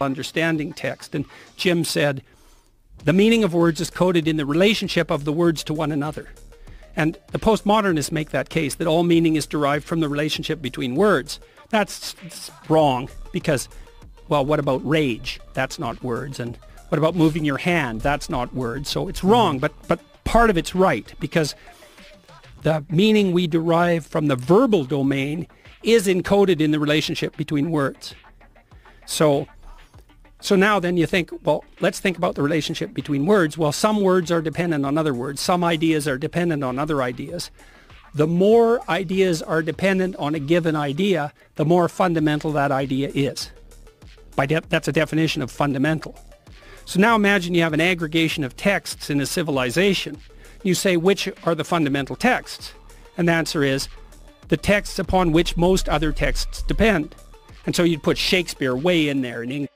understanding text. And Jim said, the meaning of words is coded in the relationship of the words to one another. And the postmodernists make that case that all meaning is derived from the relationship between words. That's wrong because, well, what about rage? That's not words. And what about moving your hand? That's not words. So it's wrong, but, but part of it's right because the meaning we derive from the verbal domain is encoded in the relationship between words. So so now then you think, well, let's think about the relationship between words. Well, some words are dependent on other words. Some ideas are dependent on other ideas. The more ideas are dependent on a given idea, the more fundamental that idea is. By that's a definition of fundamental. So now imagine you have an aggregation of texts in a civilization. You say, which are the fundamental texts? And the answer is the texts upon which most other texts depend. And so you'd put Shakespeare way in there in English.